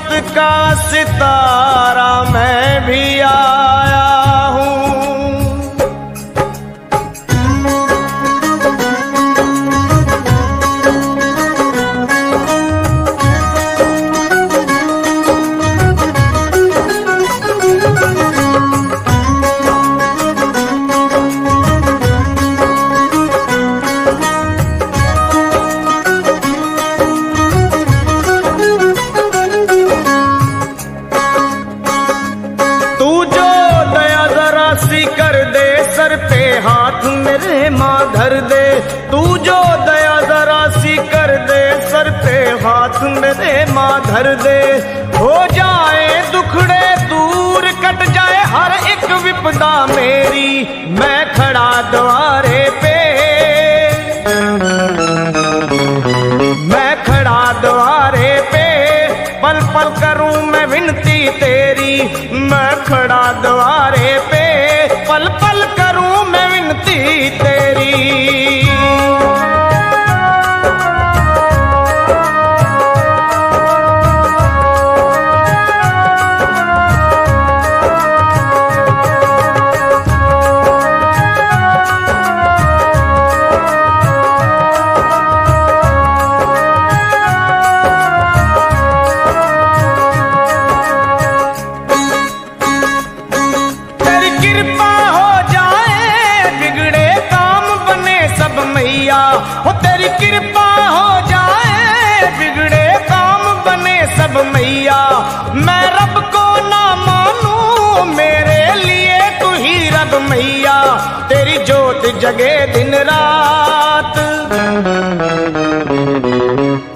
का सितारा कर दे, तू जो दया जरा सी कर दे, सर पे हाथ मेरे माँ धर दे। हो जाए दुखड़े दूर, कट जाए हर एक विपदा मेरी, मैं खड़ा द्वारे पे। मैं खड़ा द्वारे पे, पल पल करूँ मैं विनती तेरी, मैं खड़ा द्वारे पे। पल पल करूँ मैं विनती जगे दिन रात।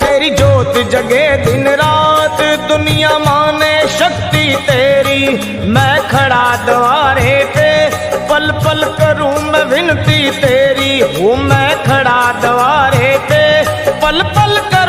तेरी जोत जगे दिन रात, दुनिया माने शक्ति तेरी। मैं खड़ा द्वारे पे, पल पल करूँ मैं विनती तेरी। हूँ मैं खड़ा द्वारे पे, पल पल करूँ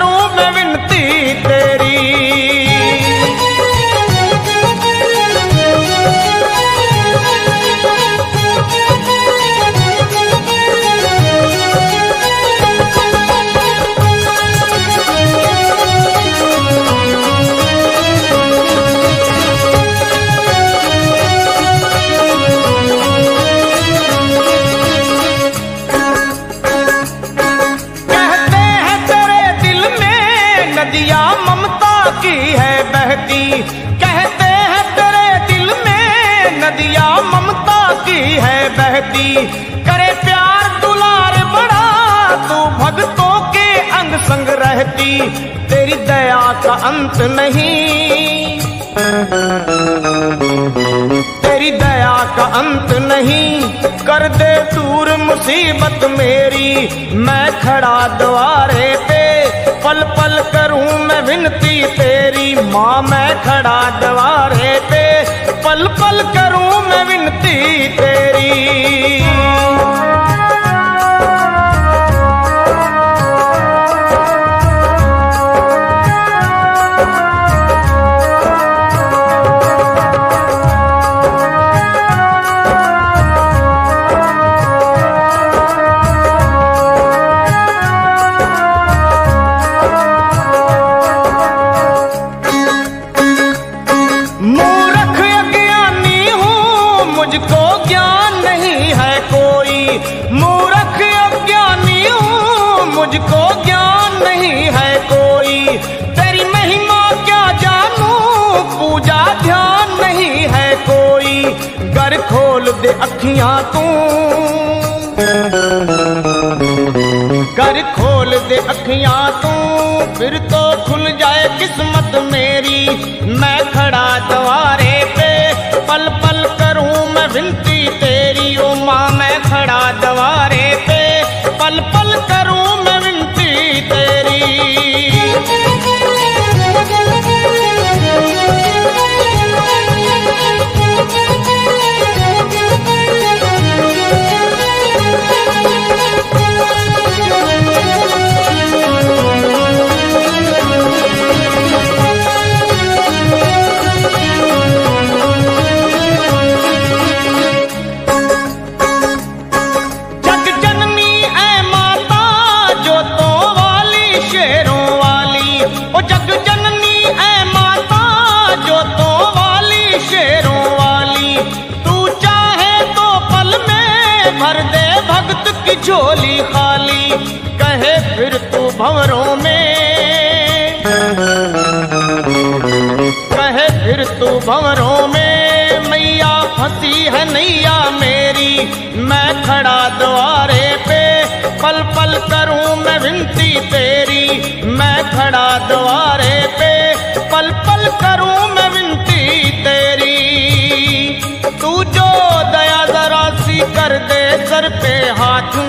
का अंत नहीं। तेरी दया का अंत नहीं। कर दे दूर मुसीबत मेरी। मैं खड़ा द्वारे पे। पल पल करूँ मैं विनती तेरी। माँ, मैं खड़ा द्वारे पे। पल पल करूँ मुझको ज्ञान नहीं है कोई। तेरी महिमा क्या जानू? पूजा ध्यान नहीं है कोई। घर खोल दे अखियाँ तू। कर खोल दे अखियाँ तू। फिर तो खुल जाए किस्मत की झोली खाली, कहे फिर तू भंवरों में। कहे फिर तू भंवरों में, मैया फंसी है नैया मेरी, मैं खड़ा द्वारे पे, पल पल करूँ मैं विनती तेरी, मैं खड़ा द्वारे पे, पल पल करूँ मैं विनती तेरी। तू जो दया जरा सी कर दे सर पे हाथ